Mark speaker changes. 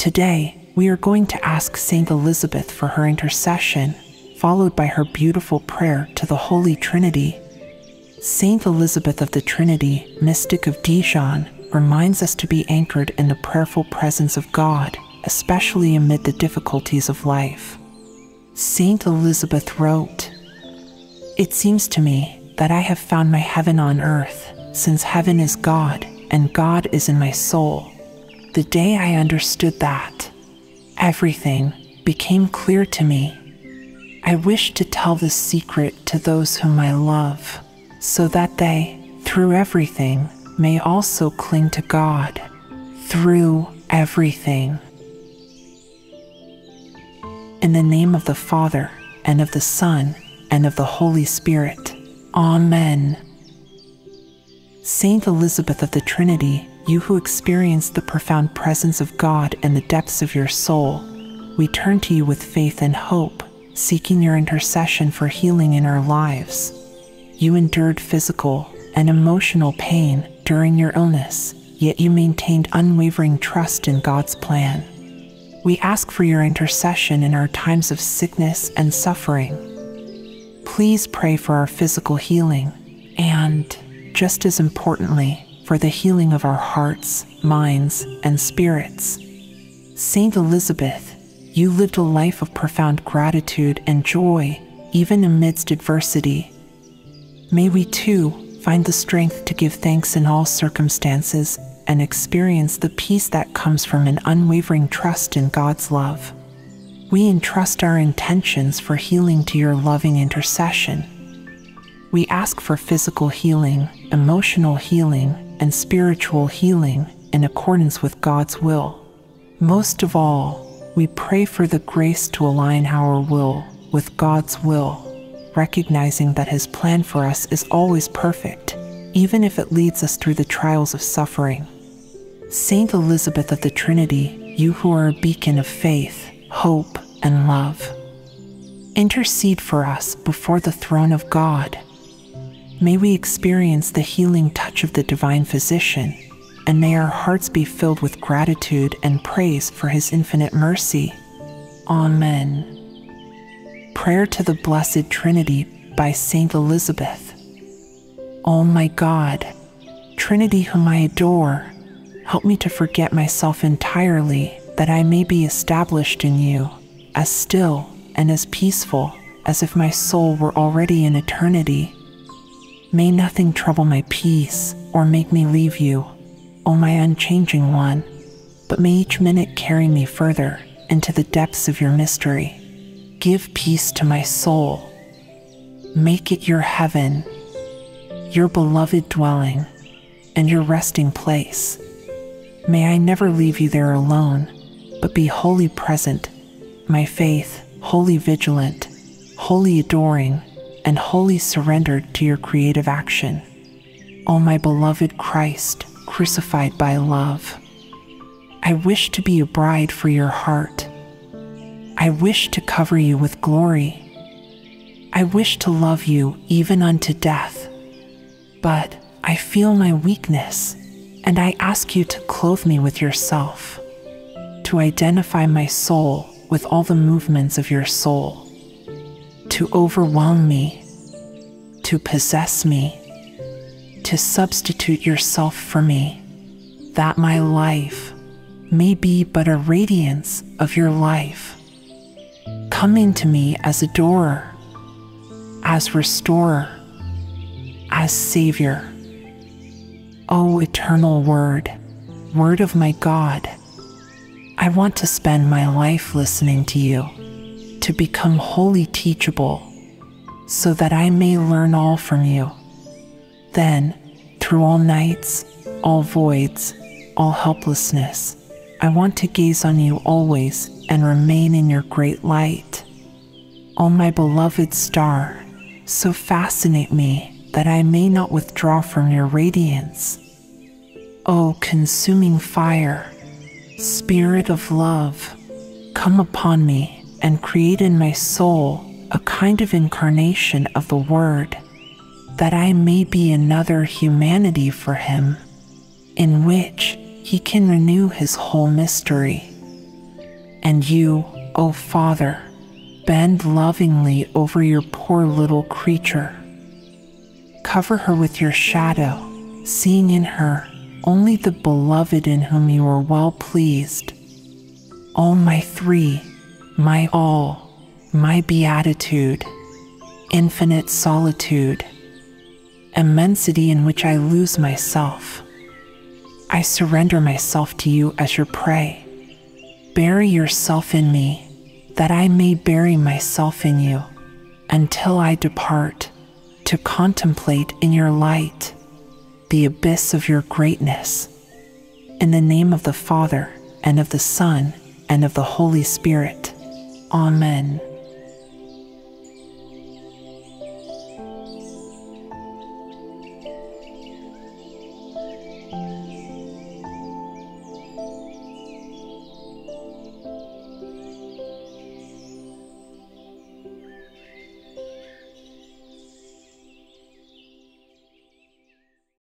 Speaker 1: Today, we are going to ask Saint Elizabeth for her intercession, followed by her beautiful prayer to the Holy Trinity. Saint Elizabeth of the Trinity, mystic of Dijon, reminds us to be anchored in the prayerful presence of God, especially amid the difficulties of life. Saint Elizabeth wrote, It seems to me that I have found my heaven on earth, since heaven is God and God is in my soul. The day I understood that, everything became clear to me. I wish to tell this secret to those whom I love, so that they, through everything, may also cling to God. Through everything. In the name of the Father, and of the Son, and of the Holy Spirit. Amen. Saint Elizabeth of the Trinity, you who experienced the profound presence of God in the depths of your soul, we turn to you with faith and hope, seeking your intercession for healing in our lives. You endured physical and emotional pain during your illness, yet you maintained unwavering trust in God's plan. We ask for your intercession in our times of sickness and suffering. Please pray for our physical healing and, just as importantly, for the healing of our hearts, minds, and spirits. Saint Elizabeth, you lived a life of profound gratitude and joy, even amidst adversity. May we too find the strength to give thanks in all circumstances and experience the peace that comes from an unwavering trust in God's love. We entrust our intentions for healing to your loving intercession. We ask for physical healing, emotional healing, and spiritual healing in accordance with God's will. Most of all, we pray for the grace to align our will with God's will, recognizing that His plan for us is always perfect, even if it leads us through the trials of suffering. Saint Elizabeth of the Trinity, you who are a beacon of faith, hope, and love, intercede for us before the throne of God. May we experience the healing touch of the divine physician, and may our hearts be filled with gratitude and praise for his infinite mercy. Amen. Prayer to the Blessed Trinity by Saint Elizabeth. O oh my God, Trinity whom I adore, Help me to forget myself entirely, that I may be established in you, as still and as peaceful as if my soul were already in eternity. May nothing trouble my peace or make me leave you, O my unchanging one, but may each minute carry me further into the depths of your mystery. Give peace to my soul. Make it your heaven, your beloved dwelling, and your resting place. May I never leave you there alone, but be wholly present, my faith, wholly vigilant, wholly adoring, and wholly surrendered to your creative action. O my beloved Christ, crucified by love, I wish to be a bride for your heart. I wish to cover you with glory. I wish to love you even unto death. But I feel my weakness and I ask you to clothe me with yourself, to identify my soul with all the movements of your soul, to overwhelm me, to possess me, to substitute yourself for me, that my life may be but a radiance of your life. Come into me as adorer, as restorer, as savior. O eternal Word, Word of my God, I want to spend my life listening to you, to become wholly teachable, so that I may learn all from you. Then, through all nights, all voids, all helplessness, I want to gaze on you always and remain in your great light. O my beloved star, so fascinate me that I may not withdraw from your radiance. O consuming fire, Spirit of love, come upon me and create in my soul a kind of incarnation of the Word, that I may be another humanity for Him, in which He can renew His whole mystery. And you, O Father, bend lovingly over your poor little creature. Cover her with your shadow, seeing in her only the beloved in whom you are well pleased. O my three, my all, my beatitude, infinite solitude, immensity in which I lose myself. I surrender myself to you as your prey. Bury yourself in me, that I may bury myself in you, until I depart to contemplate in your light the abyss of your greatness. In the name of the Father, and of the Son, and of the Holy Spirit. Amen.